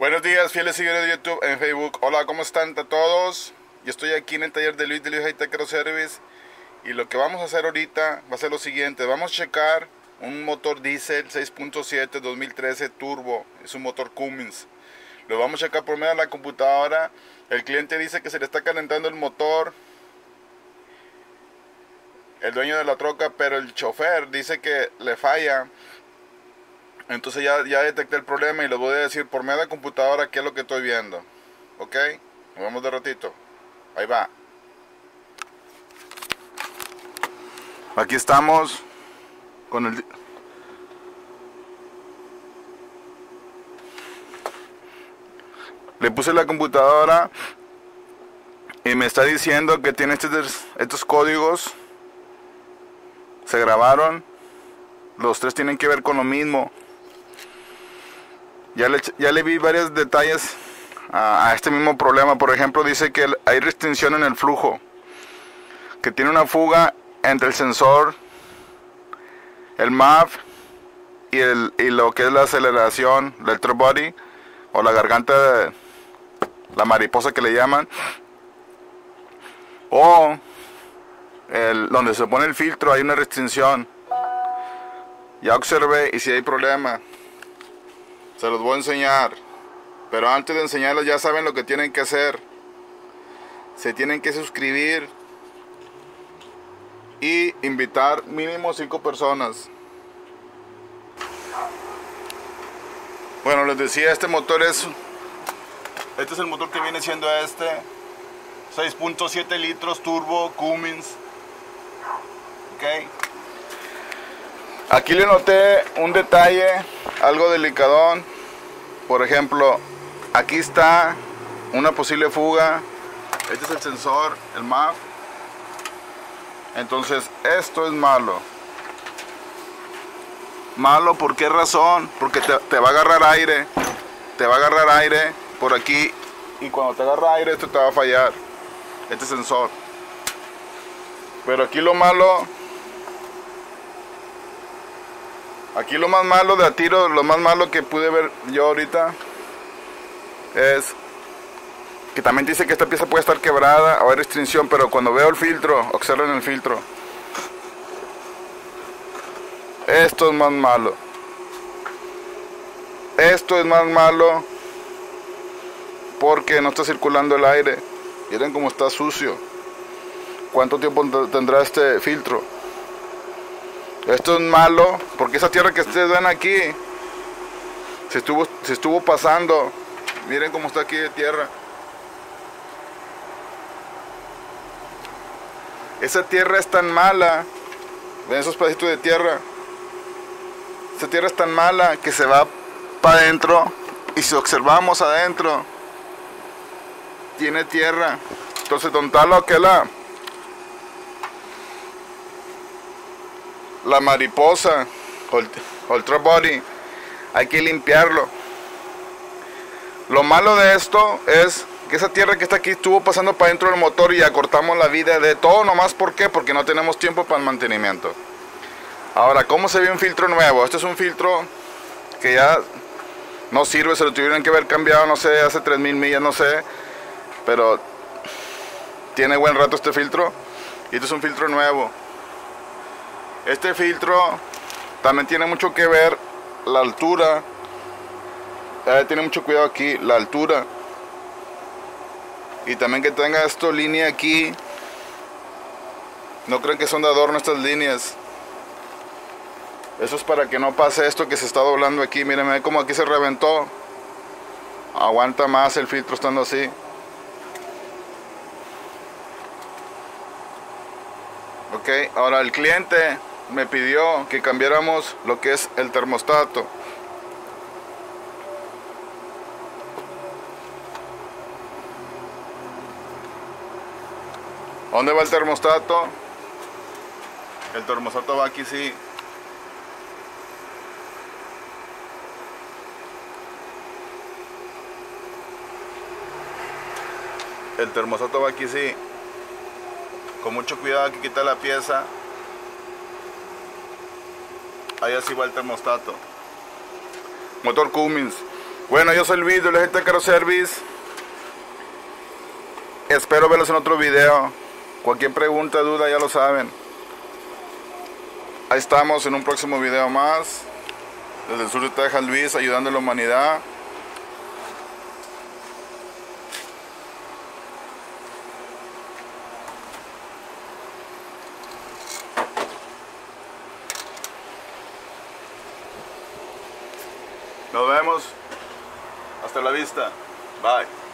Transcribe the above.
Buenos días, fieles seguidores de YouTube en Facebook. Hola, ¿cómo están todos? Yo estoy aquí en el taller de Luis de Luis High Tech Service y lo que vamos a hacer ahorita va a ser lo siguiente. Vamos a checar un motor diésel 6.7 2013 turbo. Es un motor Cummins. Lo vamos a checar por medio de la computadora. El cliente dice que se le está calentando el motor. El dueño de la troca, pero el chofer dice que le falla entonces ya, ya detecté el problema y les voy a decir por medio de computadora qué es lo que estoy viendo. ¿Ok? Nos vemos de ratito. Ahí va. Aquí estamos con el... Le puse la computadora y me está diciendo que tiene estos, estos códigos. Se grabaron. Los tres tienen que ver con lo mismo. Ya le, ya le vi varios detalles a, este mismo problema. Por ejemplo, dice que hay restricción en el flujo. Que tiene una fuga entre el sensor, el MAV y, el, y lo que es la aceleración del body o la garganta, la mariposa que le llaman. O el, donde se pone el filtro hay una restricción. Ya observé y si hay problema. Se los voy a enseñar. Pero antes de enseñarles ya saben lo que tienen que hacer. Se tienen que suscribir. Y invitar mínimo 5 personas. Bueno, les decía, este motor es... Este es el motor que viene siendo este. 6.7 litros turbo Cummins. Ok. Aquí le noté un detalle, algo delicadón. Por ejemplo, aquí está una posible fuga. Este es el sensor, el MAF. Entonces, esto es malo. Malo, ¿por qué razón? Porque te, te, va a agarrar aire. Te va a agarrar aire por aquí. Y cuando te agarra aire, esto te va a fallar. Este sensor. Pero aquí lo malo Aquí lo más malo de a tiro, lo más malo que pude ver yo ahorita es que también dice que esta pieza puede estar quebrada o hay restricción, pero cuando veo el filtro, observen el filtro. Esto es más malo. Esto es más malo porque no está circulando el aire. Miren cómo está sucio. ¿Cuánto tiempo tendrá este filtro? Esto es malo porque esa tierra que ustedes ven aquí se estuvo, se estuvo pasando. Miren cómo está aquí de tierra. Esa tierra es tan mala. Ven esos pedacitos de tierra. Esa tierra es tan mala que se va para adentro. Y si observamos adentro, tiene tierra. Entonces, don Talo, que la la mariposa o el, body hay que limpiarlo lo malo de esto es que esa tierra que está aquí estuvo pasando para dentro del motor y acortamos la vida de todo nomás ¿por qué? porque no tenemos tiempo para el mantenimiento ahora ¿cómo se ve un filtro nuevo? este es un filtro que ya no sirve, se lo tuvieron que haber cambiado no sé, hace 3000 millas, no sé pero tiene buen rato este filtro y este es un filtro nuevo este filtro también tiene mucho que ver la altura. Eh, tiene mucho cuidado aquí, la altura. Y también que tenga esto línea aquí. No creen que son de adorno estas líneas. Eso es para que no pase esto que se está doblando aquí. Miren, como aquí se reventó. Aguanta más el filtro estando así. Ok, ahora el cliente me pidió que cambiáramos lo que es el termostato. ¿Dónde va el termostato? El termostato va aquí, sí. El termostato va aquí, sí. Con mucho cuidado aquí quita la pieza ahí así va el termostato motor Cummins Bueno, yo soy Luis de LGT Caro Service. Espero verlos en otro video. Cualquier pregunta, duda, ya lo saben. Ahí estamos en un próximo video más. Desde el sur de Texas, Luis, ayudando a la humanidad. Nos vemos. Hasta la vista. Bye.